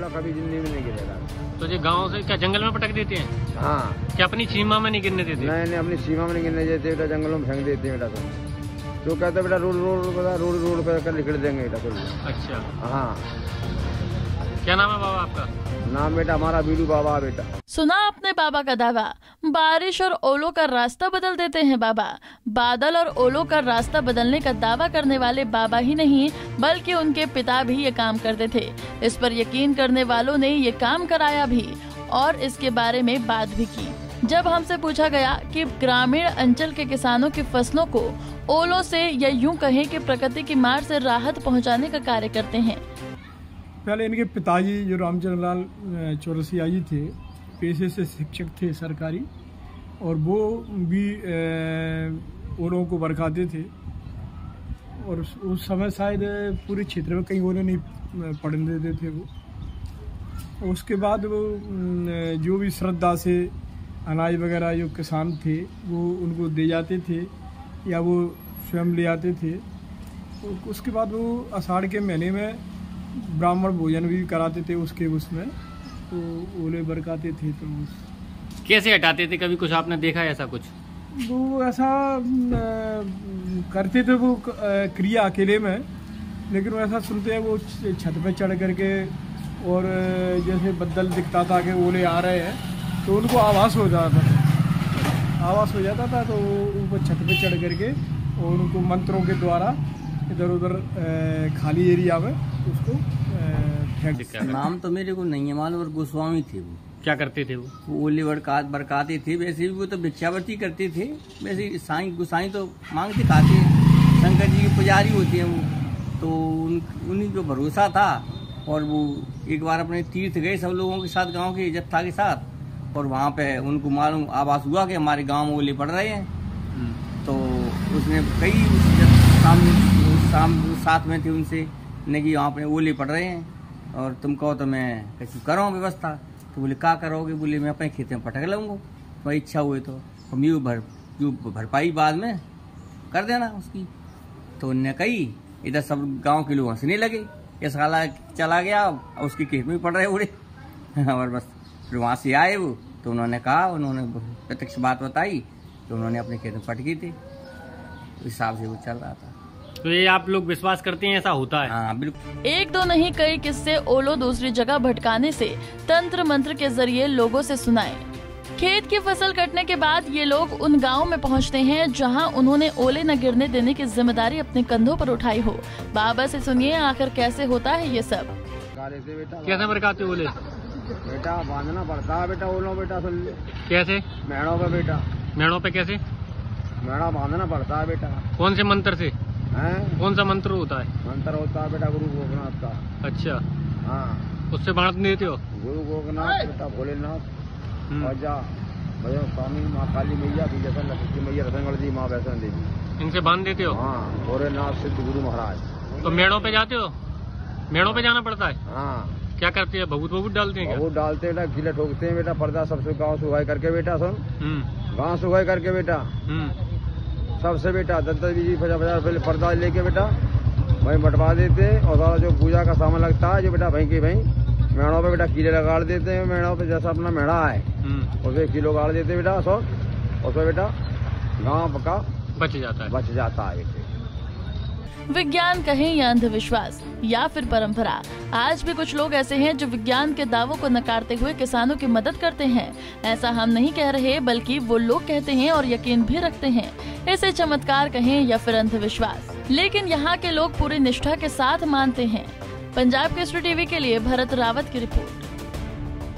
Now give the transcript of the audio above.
कभी ज़िंदगी में नहीं गिरेगा। तो ये गाँव से क्या जंगल में पटक देते हैं? हाँ। क्या अपनी सीमा में नहीं गिरने देते? नहीं नहीं अपनी सीमा में नहीं गिरने देते बेटा जंगलों में फेंक देते हैं बेटा तो जो कहते बेटा रोड रोड रोड रोड रोड कर निकल देंगे बेटा तो अच्छा। हाँ। क्या नाम है बाबा आपका? नाम बेटा हमारा बीडू बाबा बेटा। सुना आपने बाबा का दावा? बारिश और ओलों का रास्ता बदल देते हैं बाबा। बादल और ओलों का रास्ता बदलने का दावा करने वाले बाबा ही नहीं बल्कि उनके पिता भी ये काम करते थे। इस पर यकीन करने वालों ने ये काम कराया भी और इसके बारे में बात भी की। जब हमसे पूछा गया कि ग्रामीण अंचल के किसानों की फ़सलों को ओलों से या यूँ कहें कि प्रकृति की मार से राहत पहुँचाने का कार्य करते हैं। पहले इनके पिताजी जो रामचंद्र लाल अ, चौरसिया जी थे पेशे से शिक्षक थे सरकारी और वो भी ओलों को बरखाते थे। और उस, समय शायद पूरे क्षेत्र में कहीं ओले नहीं पड़ने देते थे वो। उसके बाद वो जो भी श्रद्धा से अनाज वगैरह जो किसान थे वो उनको दे जाते थे या वो स्वयं ले आते थे। उसके बाद वो आषाढ़ के महीने में ब्राह्मण भोजन भी कराते थे उसके उसमें तो ओले बरकाते थे तो उस। कैसे हटाते थे? कभी कुछ आपने देखा है ऐसा कुछ? वो ऐसा करते थे वो क्रिया अकेले में, लेकिन वो ऐसा सुनते हैं वो छत पे चढ़ करके और जैसे बदल दिखता था कि ओले आ रहे हैं तो उनको आवास हो जाता था। आवास हो जाता था तो वो ऊपर छत पे चढ़ करके और उनको मंत्रों के द्वारा इधर उधर खाली एरिया में उसको फेंक नाम तो मेरे को नहीं है मालूम और गोस्वामी थे वो। क्या करते थे वो? वो ओले बरका बरकाते थे वैसे भी वो तो भिक्षावृत्ति करते थे। वैसे साई साईं गुसाई तो मांगते खाते शंकर जी की पुजारी होते हैं वो। तो उन उन्हीं को भरोसा था और वो एक बार अपने तीर्थ गए सब लोगों के साथ गाँव के जत्था के साथ। और वहाँ पे उनको मालूम आवास हुआ कि हमारे गाँव में ओले पड़ रहे हैं। तो उसने कई शाम शाम साथ में थे उनसे। ने कि वहाँ पे ओले पड़ रहे हैं और तुम कहो तो मैं कैसे करो व्यवस्था? तो बोले क्या करोगे, बोले मैं अपने खेत में पटक लूँगा। भाई इच्छा हुई तो हम यू भर, यू भरपाई बाद में कर देना उसकी। तो उनने कही, इधर सब गाँव के लोग हंसने लगे। ये साला चला गया, उसके खेत में पड़ रहे उड़े। और बस, फिर वहाँ से आए वो। तो उन्होंने कहा, उन्होंने प्रत्यक्ष बात बताई। तो उन्होंने अपने खेत में पटकी थी। उस हिसाब से वो चल रहा था। तो ये आप लोग विश्वास करते हैं ऐसा होता है? हाँ बिल्कुल। एक दो नहीं कई किस्से ओलो दूसरी जगह भटकाने से तंत्र मंत्र के ज़रिए लोगों से सुनाए। खेत की फ़सल कटने के बाद ये लोग उन गाँव में पहुँचते हैं जहाँ उन्होंने ओले न गिरने देने की ज़िम्मेदारी अपने कंधों पर उठाई हो। बाबा से सुनिए आखिर कैसे होता है ये सब। कैसे बरकाते ओले? बेटा बांधना पड़ता है बेटा ओलो बेटा सुन ले कैसे? मेड़ों पे बेटा। मेड़ों पे कैसे? मेड़ा बांधना पड़ता है बेटा। कौन से मंत्र से? हैं? कौन सा मंत्र होता है? मंत्र होता है बेटा गुरु गोपनाथ का। अच्छा। हाँ। उससे बांट देते हो गुरु गोपनाथ बेटा भोलेनाथ हम्म। भजन स्वामी माँ काली मैया लक्ष्मी मैया रतनगढ़ जी माँ वैष्णो देवी। इनसे बाँध देते हो हाँ भोलेनाथ सिद्ध गुरु महाराज। तो मेड़ों पे जाते हो? मेड़ों पे जाना पड़ता है? हाँ। क्या करते हैं? भभूत भभूत डालते हैं क्या? वो डालते बेटा गीले ठोकते हैं बेटा पर्दा सबसे गाँव सुखाई करके बेटा सुन। हम्म। गाँव सुखाई करके बेटा। हम्म। सबसे बेटा दस जी बीस पचास पचास रुपये पर्दा लेके बेटा वहीं बंटवा देते हैं। और सारा जो पूजा का सामान लगता है जो बेटा भाई की भाई मेड़ों पे बेटा कीड़े लगा देते हैं मेड़ों पे जैसा अपना मेड़ा है। उसमें उसे किलो गाड़ देते बेटा सौ उसमें बेटा गाँव का बच जाता है। बच जाता है। विज्ञान कहें या अंधविश्वास, या फिर परंपरा। आज भी कुछ लोग ऐसे हैं जो विज्ञान के दावों को नकारते हुए किसानों की मदद करते हैं। ऐसा हम नहीं कह रहे, बल्कि वो लोग कहते हैं और यकीन भी रखते हैं। इसे चमत्कार कहें या फिर अंधविश्वास। लेकिन यहाँ के लोग पूरी निष्ठा के साथ मानते हैं। पंजाब केसरी टीवी के लिए भरत रावत की रिपोर्ट।